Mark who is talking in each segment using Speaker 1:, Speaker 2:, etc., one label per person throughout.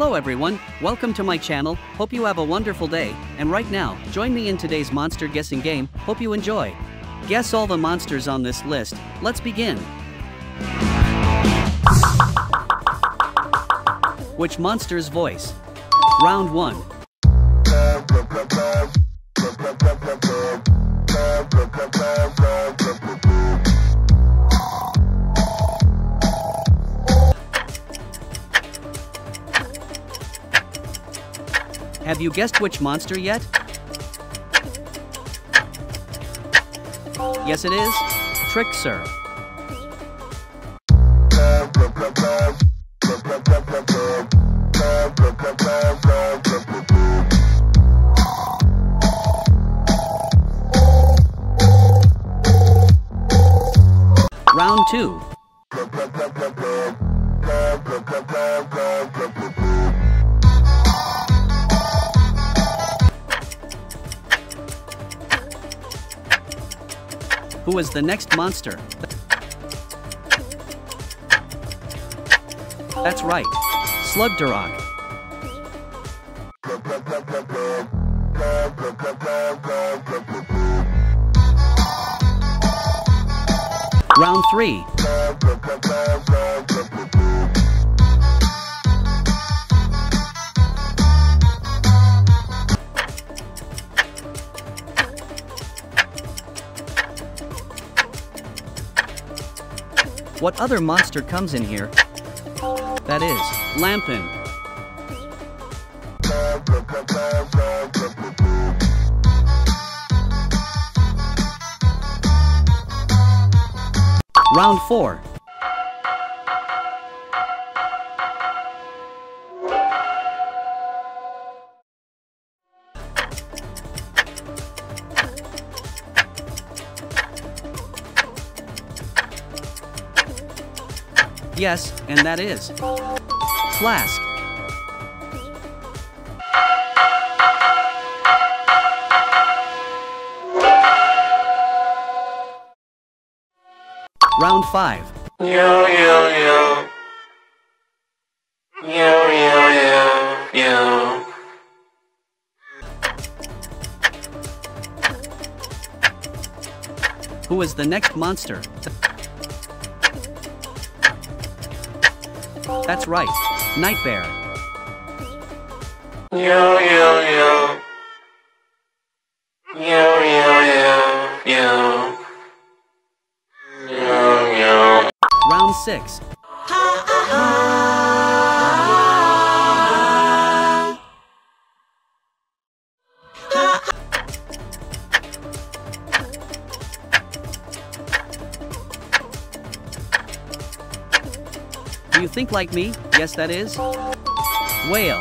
Speaker 1: Hello everyone, welcome to my channel, hope you have a wonderful day, and right now, join me in today's monster guessing game, hope you enjoy. Guess all the monsters on this list, let's begin. Which monster's voice? Round 1. Have you guessed which monster yet? Yes it is, Trixer. Round 2. Who is the next monster? That's right, Slug Slugtorock. Round 3. What other monster comes in here? That is, Lampin. Round 4. Yes, and that is Flasque. Round 5.
Speaker 2: Yo, yo, yo. Yo, yo, yo, yo.
Speaker 1: Who is the next monster? That's right, Nitebear.
Speaker 2: Yo, yo, yo. Yo, yo, yo, yo. Yo, yo.
Speaker 1: Round 6. Do you think like me? Yes, that is. Whaill.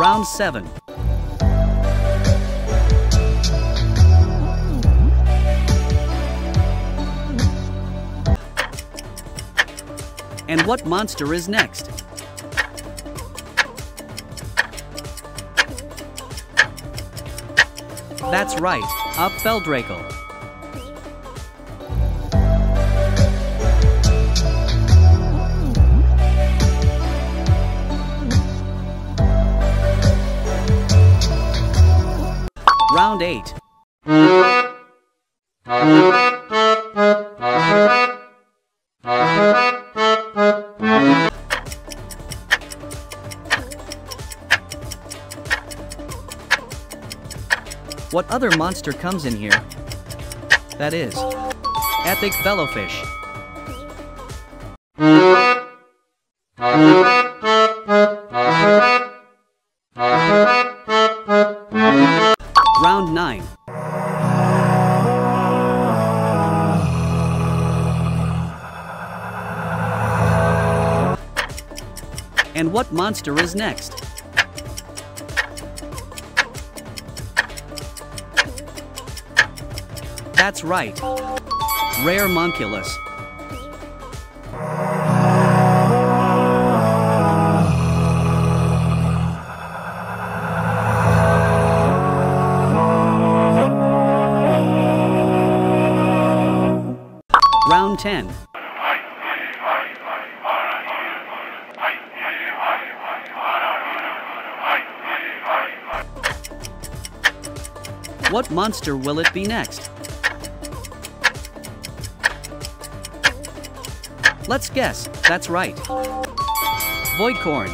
Speaker 1: Round 7. And what monster is next? That's right, Apfeldrakel. Round 8. What other monster comes in here? That is, Epic Bellowfish. Round 9. And what monster is next? That's right. Rare monculus. Round 10. What monster will it be next? Let's guess, that's right. Voidcorn.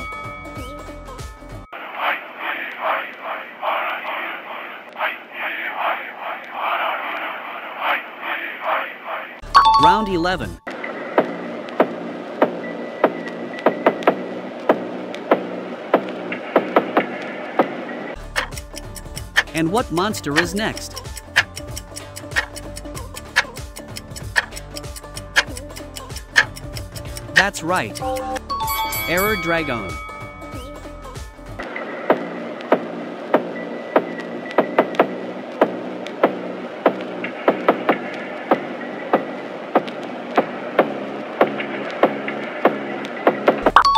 Speaker 1: Round 11. And what monster is next? That's right. Error Dragon.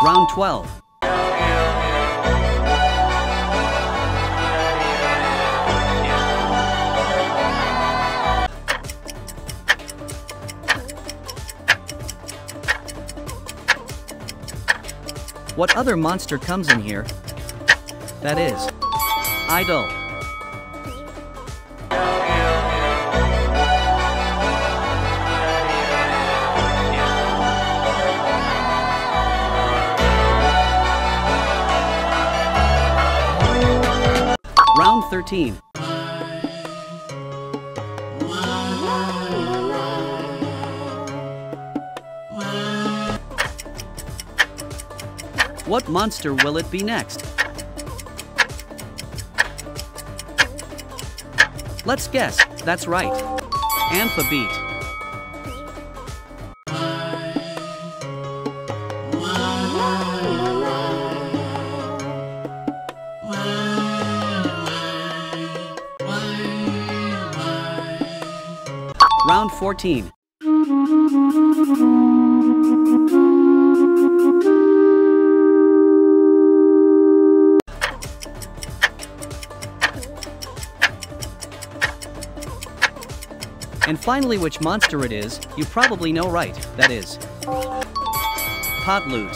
Speaker 1: Round 12. What other monster comes in here? That is. Idle. Round 13. What monster will it be next? Let's guess, that's right. Amphibeat. Round 14. And finally which monster it is, you probably know right, that is. Pot loot.